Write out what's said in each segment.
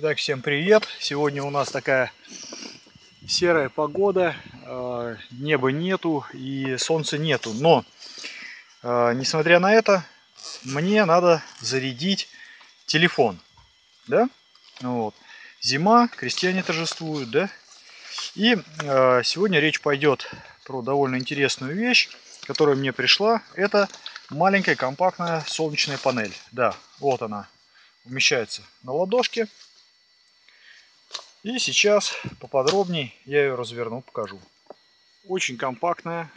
Итак, всем привет! Сегодня у нас такая серая погода, э, неба нету и солнца нету. Но, э, несмотря на это, мне надо зарядить телефон. Да? Вот. Зима, крестьяне торжествуют, да? И э, сегодня речь пойдет про довольно интересную вещь, которая мне пришла. Это маленькая компактная солнечная панель. Да, вот она умещается на ладошке. И сейчас поподробнее я ее разверну, покажу. Очень компактная,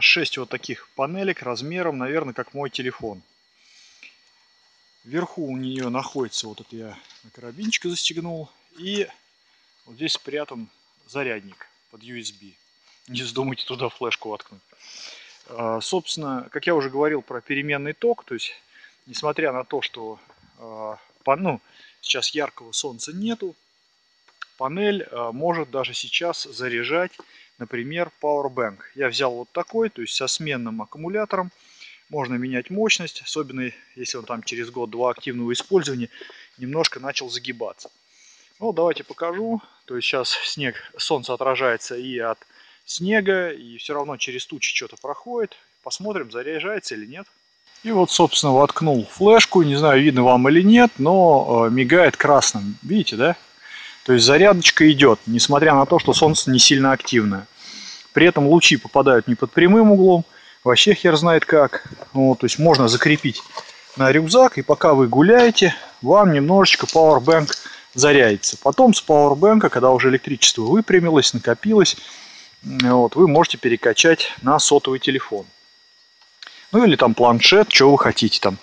6 а, вот таких панелек размером, наверное, как мой телефон. Вверху у нее находится, вот это я на карабинчик застегнул, и вот здесь спрятан зарядник под USB. Не вздумайте туда флешку воткнуть. А, собственно, как я уже говорил про переменный ток, то есть, несмотря на то, что а, ну, сейчас яркого солнца нету, панель э, может даже сейчас заряжать, например, Powerbank. Я взял вот такой, то есть со сменным аккумулятором. Можно менять мощность, особенно если он там через год-два активного использования немножко начал загибаться. Ну, давайте покажу. То есть сейчас снег, солнце отражается и от снега, и все равно через тучи что-то проходит. Посмотрим, заряжается или нет. И вот, собственно, воткнул флешку. Не знаю, видно вам или нет, но э, мигает красным. Видите, да? То есть зарядочка идет, несмотря на то, что солнце не сильно активное. При этом лучи попадают не под прямым углом, вообще хер знает как. Вот, то есть можно закрепить на рюкзак, и пока вы гуляете, вам немножечко Powerbank зарядится. Потом с Powerbank, когда уже электричество выпрямилось, накопилось, вот, вы можете перекачать на сотовый телефон. Ну или там планшет, что вы хотите, там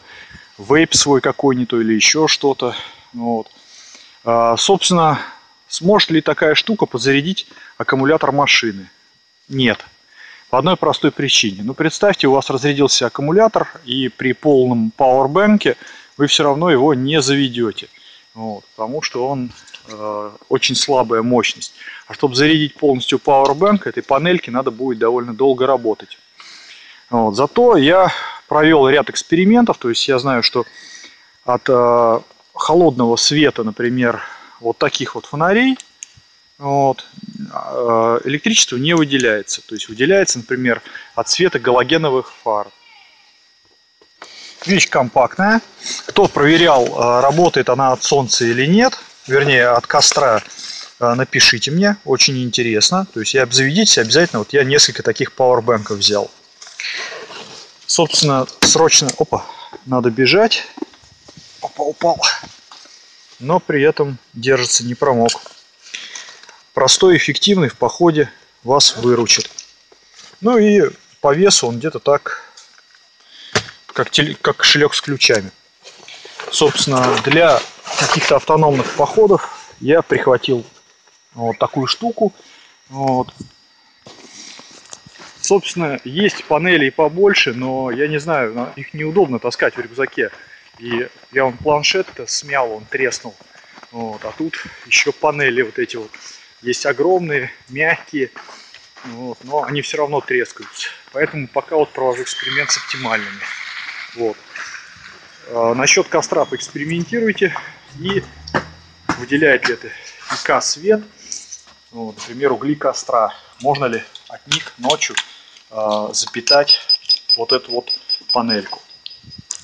вейп свой какой-нибудь или еще что-то. Вот. А, собственно, сможет ли такая штука подзарядить аккумулятор машины? Нет. По одной простой причине. Ну, представьте, у вас разрядился аккумулятор, и при полном пауэрбэнке вы все равно его не заведете. Вот, потому что он э, очень слабая мощность. А чтобы зарядить полностью Powerbank, этой панельки надо будет довольно долго работать. Вот, зато я провел ряд экспериментов, то есть я знаю, что от э, холодного света, например, вот таких вот фонарей, вот, э, электричество не выделяется. То есть выделяется, например, от света галогеновых фар. Вещь компактная. Кто проверял, э, работает она от солнца или нет, вернее от костра, э, напишите мне, очень интересно. То есть я обзаведитесь обязательно, вот я несколько таких пауэрбэнков взял. Собственно, срочно, опа, надо бежать. Опа, упал. Но при этом держится, не промок. Простой, эффективный в походе вас выручит. Ну и по весу он где-то так, как, теле, как кошелек с ключами. Собственно, для каких-то автономных походов я прихватил вот такую штуку. Вот. Собственно, есть панели побольше, но я не знаю, их неудобно таскать в рюкзаке. И я он планшет-то смял, он треснул. Вот, а тут еще панели вот эти вот. Есть огромные, мягкие, вот, но они все равно трескаются. Поэтому пока вот провожу эксперимент с оптимальными. Вот. А, насчет костра поэкспериментируйте и выделяет ли это ИК свет. Вот, например, угли костра. Можно ли от них ночью э, запитать вот эту вот панельку.